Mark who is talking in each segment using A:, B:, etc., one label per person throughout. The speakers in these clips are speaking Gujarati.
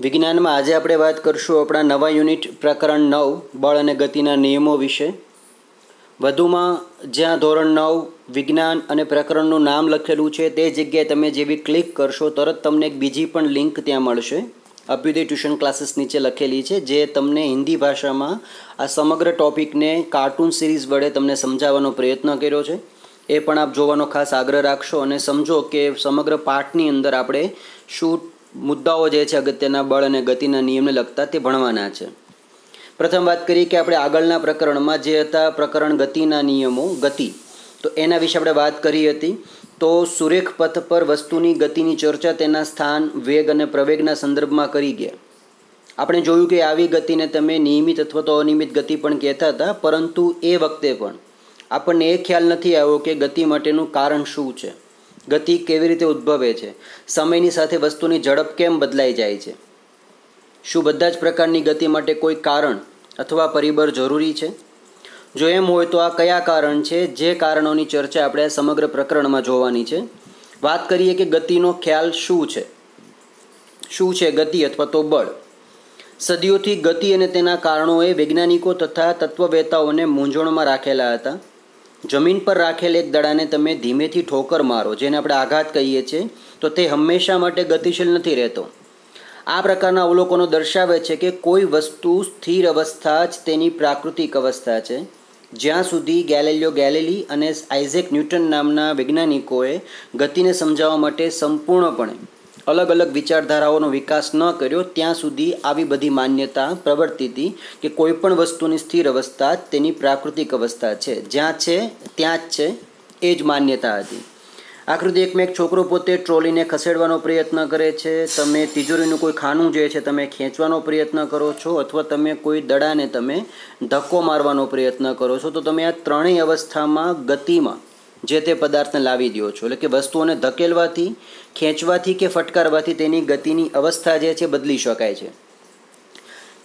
A: વિજ્ઞાનમાં આજે આપણે વાત કરશું આપણા નવા યુનિટ પ્રકરણ નવ, બળ અને ગતિના નિયમો વિશે. વધુમાં, જ્યાં ધોરણ નવ, વિજ્ઞાન અને પ્રકરણનું નામ લખેલું છે, તે જગ્યાએ તમે જેવી ક્લિક કરશો, તરત તમને એક બીજી પણ લિંક ત્યાં મળશે. અભ્યુદય ટ્યુશન ક્લાસીસ નીચે લખેલી છે, જે તમને હિન્દી ભાષામાં આ સમગ્ર ટોપિકને કાર્ટૂન સિરીઝ વડે તમને સમજાવવાનો પ્રયત્ન કર્યો છે. એ પણ આપ જોવાનો ખાસ આગ્રહ રાખશો અને સમજો કે સમગ્ર પાઠની અંદર આપણે શું મુદ્દાઓ જે છે, અગત્યના બળ અને ગતિના નિયમને લગતા તે ભણવાના છે. પ્રથમ વાત કરીએ કે આપણે આગળના પ્રકરણમાં જે હતા, પ્રકરણ ગતિના નિયમો, ગતિ. તો એના વિશે આપણે વાત કરી હતી. તો સુરેખ પથ પર વસ્તુની ગતિની ચર્ચા તેના સ્થાન, વેગ અને પ્રવેગના સંદર્ભમાં કરી ગયા. આપણે જોયું કે આવી ગતિને તમે નિયમિત અથવા તો અનિયમિત ગતિ પણ કહેતા હતા, પરંતુ એ વખતે પણ આપણને એ ખ્યાલ નથી આવ્યો કે ગતિ માટેનું કારણ શું છે. ગતિ કેવી રીતે ઉદ્ભવે છે? સમયની સાથે વસ્તુની ઝડપ કેમ બદલાઈ જાય છે? શું બધા જ પ્રકારની ગતિ માટે કોઈ કારણ અથવા પરિબળ જરૂરી છે? જો એમ હોય તો આ કયા કારણ છે? જે કારણોની ચર્ચા આપણે આ સમગ્ર પ્રકરણમાં જોવાની છે. વાત કરીએ કે ગતિનો ખ્યાલ શું છે? શું છે ગતિ અથવા તો બળ? સદીઓથી ગતિ અને તેના કારણોએ વૈજ્ઞાનિકો તથા તત્વવેતાઓને મૂંઝવણમાં રાખેલા હતા. જમીન પર રાખેલ એક દડાને તમે ધીમેથી ઠોકર મારો, જેને આપણે આઘાત કહીએ છીએ, તો તે હંમેશા માટે ગતિશીલ નથી રહેતો. આ પ્રકારના અવલોકનો દર્શાવે છે કે કોઈ વસ્તુ સ્થિર અવસ્થા જ તેની પ્રાકૃતિક અવસ્થા છે. જ્યાં સુધી ગેલેલિયો ગેલેલી અને આઇઝેક ન્યૂટન નામના વૈજ્ઞાનિકોએ ગતિને સમજાવવા માટે સંપૂર્ણપણે અલગ અલગ વિચારધારાઓનો વિકાસ ન કર્યો, ત્યાં સુધી આવી બધી માન્યતા પ્રવર્તી હતી કે કોઈ પણ વસ્તુની સ્થિર અવસ્થા તેની પ્રાકૃતિક અવસ્થા છે. જ્યાં છે, ત્યાં જ છે, એ જ માન્યતા હતી. આકૃતિ એકમાં એક છોકરો પોતે ટ્રોલીને ખસેડવાનો પ્રયત્ન કરે છે. તમે તિજોરીનું કોઈ ખાનું જે છે, તમે ખેંચવાનો પ્રયત્ન કરો છો અથવા તમે કોઈ દડાને તમે ધક્કો મારવાનો પ્રયત્ન કરો છો, તો તમે આ ત્રણેય અવસ્થામાં ગતિમાં જે તે પદાર્થને લાવી દો છો. એટલે કે વસ્તુઓને ધકેલવાથી ખેંચવાથી કે ફટકારવાથી તેની ગતિની અવસ્થા જે છે બદલી શકાય છે.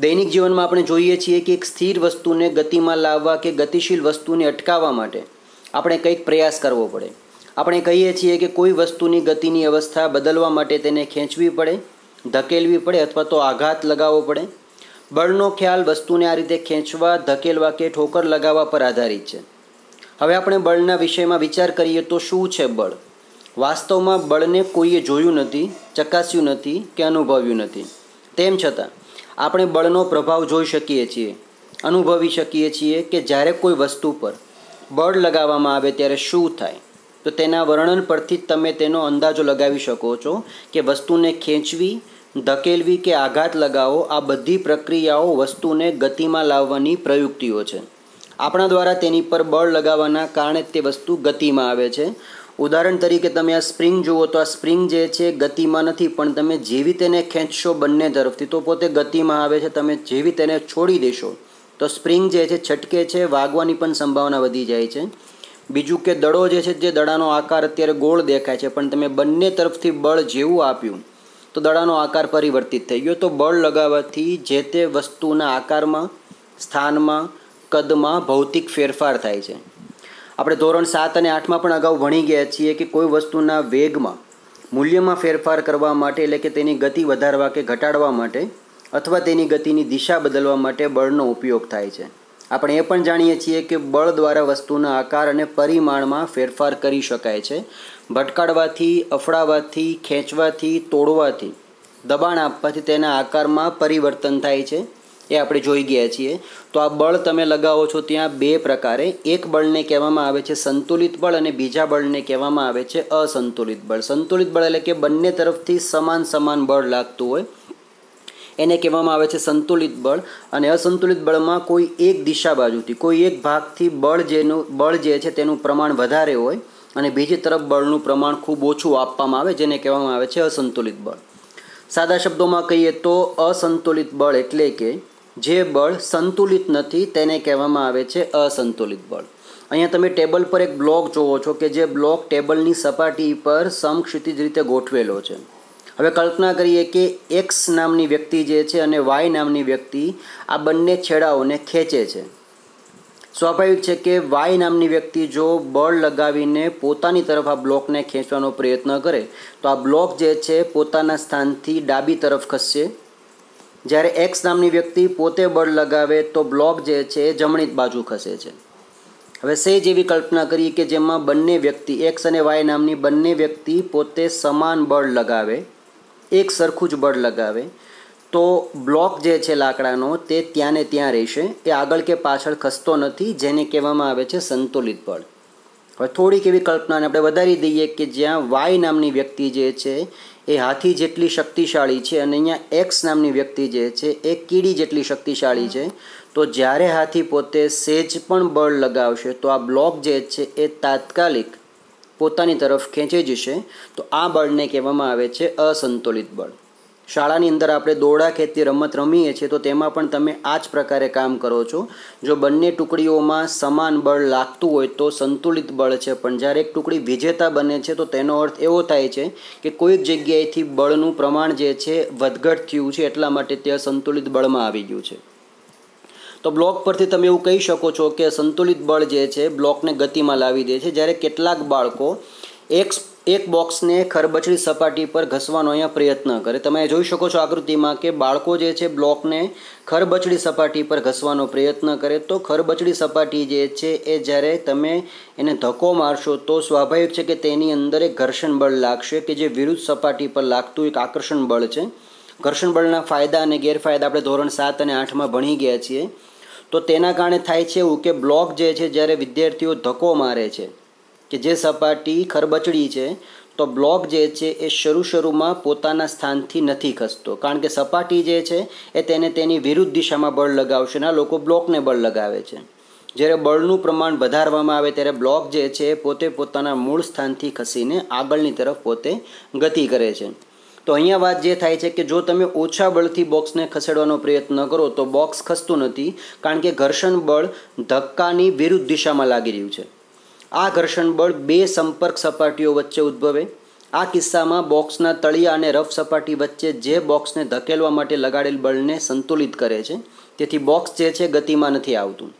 A: દૈનિક જીવનમાં આપણે જોઈએ છીએ કે એક સ્થિર વસ્તુને ગતિમાં લાવવા કે ગતિશીલ વસ્તુને અટકાવવા માટે આપણે કંઈક પ્રયાસ કરવો પડે. આપણે કહીએ છીએ કે કોઈ વસ્તુની ગતિની અવસ્થા બદલવા માટે તેને ખેંચવી પડે, ધકેલવી પડે અથવા તો આઘાત લગાવવો પડે. બળનો ખ્યાલ વસ્તુને આ રીતે ખેંચવા, ધકેલવા કે ઠોકર લગાવવા પર આધારિત છે. હવે આપણે બળના વિષયમાં વિચાર કરીએ તો શું છે બળ? વાસ્તવમાં બળને કોઈએ જોયું નથી, ચકાસ્યું નથી કે અનુભવ્યું નથી. તેમ છતાં, આપણે બળનો પ્રભાવ જોઈ શકીએ છીએ, અનુભવી શકીએ છીએ કે જ્યારે કોઈ વસ્તુ પર બળ લગાવવામાં આવે ત્યારે શું થાય. તો તેના વર્ણન પરથી તમે તેનો અંદાજો લગાવી શકો છો કે વસ્તુને ખેંચવી, ધકેલવી કે આઘાત લગાવો, આ બધી પ્રક્રિયાઓ વસ્તુને ગતિમાં લાવવાની પ્રયુક્તિઓ છે. આપણા દ્વારા તેની પર બળ લગાવવાના કારણે તે વસ્તુ ગતિમાં આવે છે. ઉદાહરણ તરીકે તમે આ સ્પ્રિંગ જુઓ તો આ સ્પ્રિંગ જે છે ગતિમાં નથી, પણ તમે જેવી તેને ખેંચશો બંને તરફથી, તો પોતે ગતિમાં આવે છે, તમે જેવી તેને છોડી દેશો, તો સ્પ્રિંગ જે છે છટકે છે, વાગવાની પણ સંભાવના વધી જાય છે. બીજું કે દડો જે છે, જે દડાનો આકાર અત્યારે ગોળ દેખાય છે, પણ તમે બંને તરફથી બળ જેવું આપ્યું, તો દડાનો આકાર પરિવર્તિત થઈ ગયો, તો બળ લગાવવાથી જે તે વસ્તુના આકારમાં, સ્થાનમાં, કદમાં ભૌતિક ફેરફાર થાય છે. આપણે ધોરણ સાત અને આઠમાં પણ અગાઉ ભણી ગયા છીએ કે કોઈ વસ્તુના વેગમાં, મૂલ્યમાં ફેરફાર કરવા માટે એટલે કે તેની ગતિ વધારવા કે ઘટાડવા માટે અથવા તેની ગતિની દિશા બદલવા માટે બળનો ઉપયોગ થાય છે. આપણે એ પણ જાણીએ છીએ કે બળ દ્વારા વસ્તુના આકાર અને પરિમાણમાં ફેરફાર કરી શકાય છે. ભટકાડવાથી, અફડાવાથી, ખેંચવાથી, તોડવાથી દબાણ આપવાથી તેના આકારમાં પરિવર્તન થાય છે. એ આપણે જોઈ ગયા છીએ. તો આ બળ તમે લગાવો છો ત્યાં બે પ્રકારે. એક બળને કહેવામાં આવે છે સંતુલિત બળ અને બીજા બળને કહેવામાં આવે છે અસંતુલિત બળ. સંતુલિત બળ એટલે કે બંને તરફથી સમાન સમાન બળ લાગતું હોય. એને કહેવામાં આવે છે સંતુલિત બળ. અને અસંતુલિત બળમાં કોઈ એક દિશા બાજુથી, કોઈ એક ભાગથી બળ જેનું, બળ જે છે તેનું પ્રમાણ વધારે હોય અને બીજી તરફ બળનું પ્રમાણ ખૂબ ઓછું આપવામાં આવે જેને કહેવામાં આવે છે અસંતુલિત બળ. સાદા શબ્દોમાં કહીએ તો અસંતુલિત બળ એટલે કે જે બળ સંતુલિત નથી તેને કહેવામાં આવે છે અસંતુલિત બળ. અહીંયા તમે ટેબલ પર એક બ્લોક જોવો છો કે જે બ્લોક ટેબલની સપાટી પર સમક્ષિતિજ રીતે ગોઠવેલો છે. હવે કલ્પના કરીએ કે એક્સ નામની વ્યક્તિ જે છે અને વાય નામની વ્યક્તિ આ બંને છેડાઓને ખેંચે છે. સ્વાભાવિક છે કે વાય નામની વ્યક્તિ જો બળ લગાવીને પોતાની તરફ આ બ્લોકને ખેંચવાનો પ્રયત્ન કરે, તો આ બ્લોક જે છે પોતાના સ્થાનથી ડાબી તરફ ખસશે. જ્યારે એક્સ નામની વ્યક્તિ પોતે બળ લગાવે તો બ્લોક જે છે એ જમણી બાજુ ખસે છે. હવે સેજ એવી કલ્પના કરીએ કે જેમાં બંને વ્યક્તિ એક્સ અને વાય નામની બંને વ્યક્તિ પોતે સમાન બળ લગાવે, એક સરખું જ બળ લગાવે, તો બ્લોક જે છે લાકડાનો તે ત્યાં ને ત્યાં રહેશે. એ આગળ કે પાછળ ખસતો નથી, જેને કહેવામાં આવે છે સંતુલિત બળ. હવે થોડીક એવી કલ્પનાને આપણે વધારી દઈએ કે જ્યાં વાય નામની વ્યક્તિ જે છે એ હાથી જેટલી શક્તિશાળી છે અને અહીંયા એક્સ નામની વ્યક્તિ જે છે, એ કીડી જેટલી શક્તિશાળી છે. તો જ્યારે હાથી પોતે સેજ પણ બળ લગાવશે, તો આ બ્લોક જે છે, એ તાત્કાલિક પોતાની તરફ ખેંચી જશે. તો આ બળને કહેવામાં આવે છે અસંતુલિત બળ. શાળાની અંદર આપણે દોડા, ખેતી, રમત રમીએ છીએ, તો તેમાં પણ તમે આ જ પ્રકારે કામ કરો છો. જો બંને ટુકડીઓમાં સમાન બળ લાગતું હોય તો સંતુલિત બળ છે, પણ જ્યારે એક ટુકડી વિજેતા બને છે, તો તેનો અર્થ એવો થાય છે કે કોઈક જગ્યાએથી બળનું પ્રમાણ જે છે વધઘટ થયું છે, એટલા માટે તે સંતુલિત બળમાં આવી ગયું છે. તો બ્લોક પરથી તમે એવું કહી શકો છો કે સંતુલિત બળ જે છે, બ્લોકને ગતિમાં લાવી દે છે. જ્યારે કેટલાક બાળકો એક એક બોક્સને ખરબચડી સપાટી પર ઘસવાનો અહીંયા પ્રયત્ન કરે. તમે જોઈ શકો છો આકૃતિમાં કે બાળકો જે છે બ્લોકને ખરબચડી સપાટી પર ઘસવાનો પ્રયત્ન કરે. તો ખરબચડી સપાટી જે છે એ જ્યારે તમે એને ધક્કો મારશો તો સ્વાભાવિક છે કે તેની અંદર એક ઘર્ષણ બળ લાગશે કે જે વિરુદ્ધ સપાટી પર લાગતું એક આકર્ષણ બળ છે. ઘર્ષણ બળના ફાયદા અને ગેરફાયદા આપણે ધોરણ સાત અને આઠમાં ભણી ગયા છીએ. તો તેના કારણે થાય છે એવું કે બ્લોક જે છે જ્યારે વિદ્યાર્થીઓ ધક્કો મારે છે. કે જે સપાટી ખરબચડી છે, તો બ્લોક જે છે એ શરૂ શરૂમાં પોતાના સ્થાનથી નથી ખસતો. કારણ કે સપાટી જે છે એ તેને તેની વિરુદ્ધ દિશામાં બળ લગાવશે ના લોકો બ્લોકને બળ લગાવે છે. જ્યારે બળનું પ્રમાણ વધારવામાં આવે ત્યારે બ્લોક જે છે એ પોતે પોતાના મૂળ સ્થાનથી ખસીને આગળની તરફ પોતે ગતિ કરે છે. તો અહીંયા વાત જે થાય છે કે જો તમે ઓછા બળથી બોક્સને ખસેડવાનો પ્રયત્ન કરો, તો બોક્સ ખસતું નથી, કારણ કે ઘર્ષણ બળ ધક્કાની વિરુદ્ધ દિશામાં લાગી રહ્યું છે. આ ઘર્ષણ બળ બે સંપર્ક સપાટીઓ વચ્ચે ઉદ્ભવે. આ કિસ્સામાં બોક્સના તળિયા અને રફ સપાટી વચ્ચે જે બોક્સને ધકેલવા માટે લગાડેલ બળને સંતુલિત કરે છે, તેથી બોક્સ જે છે ગતિમાં નથી આવતું.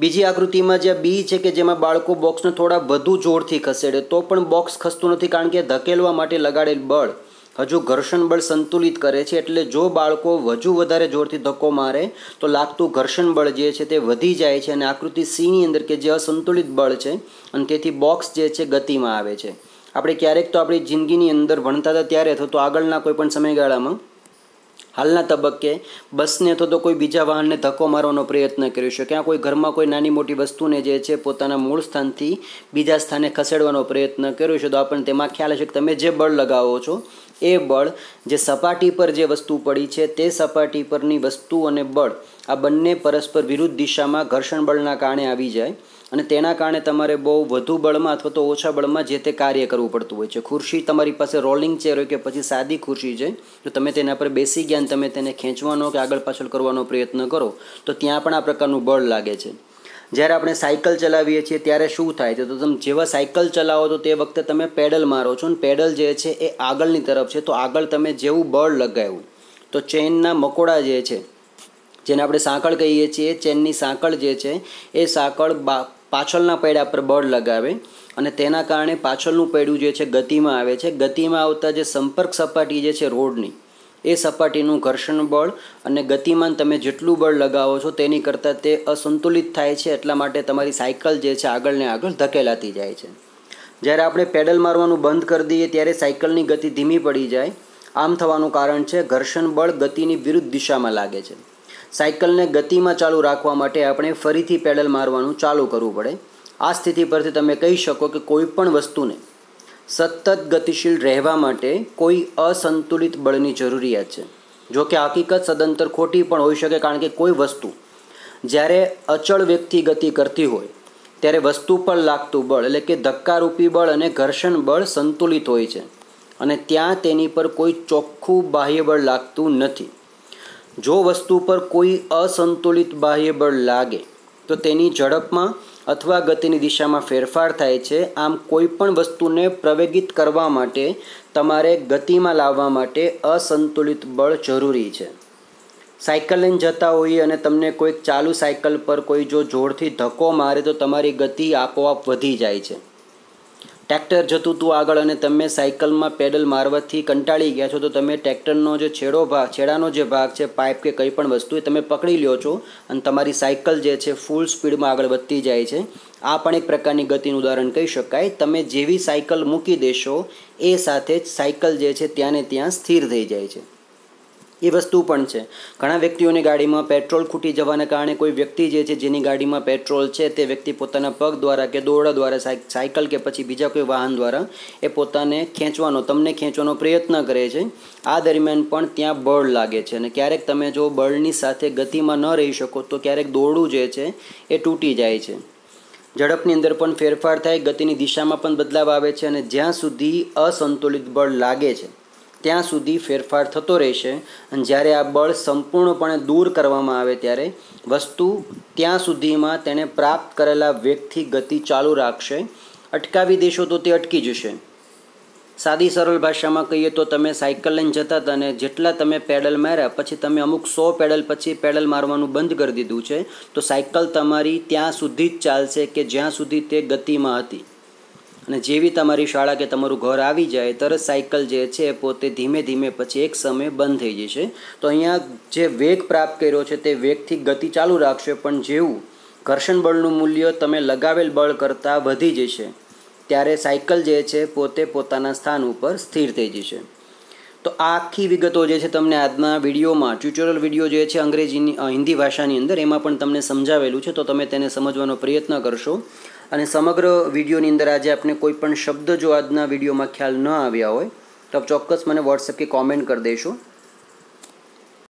A: બીજી આકૃતિમાં જ્યાં બી છે કે જેમાં બાળકો બોક્સને થોડા વધુ જોરથી ખસેડે, તો પણ બોક્સ ખસતું નથી કારણ કે ધકેલવા માટે લગાડેલ બળ હજુ ઘર્ષણ બળ સંતુલિત કરે છે એટલે જો બાળકો હજુ વધારે જોરથી ધક્કો મારે, તો લાગતું ઘર્ષણ બળ જે છે તે વધી જાય છે અને આકૃતિ સીની અંદર કે જે અસંતુલિત બળ છે અને તેથી બોક્સ જે છે ગતિમાં આવે છે. આપણે ક્યારેક તો આપણી જિંદગીની અંદર ભણતા હતા ત્યારે અથવા તો આગળના કોઈ પણ સમયગાળામાં, હાલના તબક્કે બસને અથવા તો કોઈ બીજા વાહનને ધક્કો મારવાનો પ્રયત્ન કર્યો છે. ક્યાં કોઈ ઘરમાં કોઈ નાની મોટી વસ્તુને જે છે પોતાના મૂળ સ્થાનથી બીજા સ્થાને ખસેડવાનો પ્રયત્ન કર્યો છે, તો આપણને તેમાં ખ્યાલ હશે કે તમે જે બળ લગાવો છો એ બળ જે સપાટી પર જે વસ્તુ પડી છે, તે સપાટી પરની વસ્તુ અને બળ આ બંને પરસ્પર વિરુદ્ધ દિશામાં ઘર્ષણ બળના કારણે આવી જાય અને તેના કારણે તમારે બહુ વધુ બળમાં અથવા તો ઓછા બળમાં જે તે કાર્ય કરવું પડતું હોય છે. ખુરશી તમારી પાસે રોલિંગ ચેર હોય કે પછી સાદી ખુરશી છે તો તમે તેના પર બેસી ગયા તમે તેને ખેંચવાનો કે આગળ પાછળ કરવાનો પ્રયત્ન કરો, તો ત્યાં પણ આ પ્રકારનું બળ લાગે છે. જ્યારે આપણે સાયકલ ચલાવીએ છીએ, ત્યારે શું થાય છે? તો તમે જેવા સાયકલ ચલાવો તો તે વખતે તમે પેડલ મારો છો અને પેડલ જે છે, એ આગળની તરફ છે. તો આગળ તમે જેવું બળ લગાવ્યું, તો ચેનના મકોડા જે છે, જેને આપણે સાંકળ કહીએ છીએ ચેનની સાંકળ જે છે, એ સાંકળ પાછળના પૈડા પર બળ લગાવે અને તેના કારણે પાછળનું પૈડું જે છે, ગતિમાં આવે છે. ગતિમાં આવતા જે સંપર્ક સપાટી જે છે, રોડની એ સપાટીનું ઘર્ષણ બળ અને ગતિમાન તમે જેટલું બળ લગાવો છો તેની કરતાં તે અસંતુલિત થાય છે, એટલા માટે તમારી સાયકલ જે છે આગળ ને આગળ ધકેલાતી જાય છે. જ્યારે આપણે પેડલ મારવાનું બંધ કરી દઈએ ત્યારે સાયકલની ગતિ ધીમી પડી જાય. આમ થવાનું કારણ છે ઘર્ષણ બળ ગતિની વિરુદ્ધ દિશામાં લાગે છે. સાયકલને ગતિમાં ચાલુ રાખવા માટે આપણે ફરીથી પેડલ મારવાનું ચાલુ કરવું પડે. આ સ્થિતિ પરથી તમે કહી શકો કે કોઈ પણ વસ્તુને સતત ગતિશીલ રહેવા માટે કોઈ અસંતુલિત બળની જરૂરિયાત છે. જો કે હકીકત સદંતર ખોટી પણ હોઈ શકે કારણ કે કોઈ વસ્તુ જ્યારે અચળ વ્યક્તિ ગતિ કરતી હોય, ત્યારે વસ્તુ પર લાગતું બળ એટલે કે ધક્કારૂપી બળ અને ઘર્ષણ બળ સંતુલિત હોય છે અને ત્યાં તેની પર કોઈ ચોખ્ખું બાહ્ય બળ લાગતું નથી. જો વસ્તુ પર કોઈ અસંતુલિત બાહ્ય બળ લાગે તો તેની ઝડપમાં અથવા ગતિની દિશામાં ફેરફાર થાય છે. આમ કોઈ પણ વસ્તુને પ્રવેગિત કરવા માટે તમારે ગતિમાં લાવવા માટે અસંતુલિત બળ જરૂરી છે. સાયકલ લઈને જતા હોઈએ અને તમને કોઈક ચાલુ સાયકલ પર કોઈ જો જોરથી ધક્કો મારે તો તમારી ગતિ આપોઆપ વધી જાય છે. ટ્રેક્ટર જતું હતું આગળ અને તમે સાયકલમાં પેડલ મારવાથી કંટાળી ગયા છો, તો તમે ટ્રેક્ટરનો જે છેડો ભાગ છેડાનો જે ભાગ છે, પાઇપ કે કંઈ પણ વસ્તુ, એ તમે પકડી લ્યો છો અને તમારી સાયકલ જે છે, ફૂલ સ્પીડમાં આગળ વધતી જાય છે. આ પણ એક પ્રકારની ગતિનું ઉદાહરણ કહી શકાય. તમે જેવી સાયકલ મૂકી દેશો, એ સાથે જ સાયકલ જે છે ત્યાં ને ત્યાં સ્થિર થઈ જાય છે. એ વસ્તુ પણ છે. ઘણા વ્યક્તિઓની ગાડીમાં પેટ્રોલ ખૂટી જવાને કારણે કોઈ વ્યક્તિ જે છે જેની ગાડીમાં પેટ્રોલ છે તે વ્યક્તિ પોતાના પગ દ્વારા કે દોરડા દ્વારા સાયકલ કે પછી બીજા કોઈ વાહન દ્વારા એ પોતાને ખેંચવાનો, તમને ખેંચવાનો પ્રયત્ન કરે છે. આ દરમિયાન પણ ત્યાં બળ લાગે છે અને ક્યારેક તમે જો બળની સાથે ગતિમાં ન રહી શકો તો ક્યારેક દોરડું જે છે એ તૂટી જાય છે. ઝડપની અંદર પણ ફેરફાર થાય, ગતિની દિશામાં પણ બદલાવ આવે છે અને જ્યાં સુધી અસંતુલિત બળ લાગે છે. ત્યાં સુધી ફેરફાર થતો રહેશે અને જ્યારે આ બળ સંપૂર્ણપણે દૂર કરવામાં આવે ત્યારે વસ્તુ ત્યાં સુધીમાં તેણે પ્રાપ્ત કરેલા વેગથી ગતિ ચાલુ રાખશે. અટકાવી દેશો તો તે અટકી જશે. સાદી સરળ ભાષામાં કહીએ તો તમે સાયકલ લઈને જતા હતા અને જેટલા તમે પેડલ માર્યા, પછી તમે અમુક સો પેડલ પછી પેડલ મારવાનું બંધ કરી દીધું છે, તો સાયકલ તમારી ત્યાં સુધી જ ચાલશે કે જ્યાં સુધી તે ગતિમાં હતી. અને જેવી તમારી શાળા કે તમારું ઘર આવી જાય, તરત સાયકલ જે છે એ પોતે ધીમે ધીમે પછી એક સમયે બંધ થઈ જશે. તો અહીંયા જે વેગ પ્રાપ્ત કર્યો છે તે વેગથી ગતિ ચાલુ રાખશે, પણ જેવું ઘર્ષણ બળનું મૂલ્ય તમે લગાવેલ બળ કરતાં વધી જશે, ત્યારે સાયકલ જે છે પોતે પોતાના સ્થાન ઉપર સ્થિર થઈ જશે. તો આખી વિગતો જે છે તમને આજના વિડીયોમાં ટ્યુટોરિયલ વીડિયો જે છે અંગ્રેજીની હિન્દી ભાષાની અંદર, એમાં પણ તમને સમજાવેલું છે, તો તમે તેને સમજવાનો પ્રયત્ન કરશો. અને સમગ્ર વિડીયોની અંદર આજે આપને કોઈ પણ શબ્દ જો આજના વિડીયોમાં ખ્યાલ ન આવ્યા હોય, તો આપ ચોક્કસ મને વોટ્સએપ કે કોમેન્ટ કરી દેશો.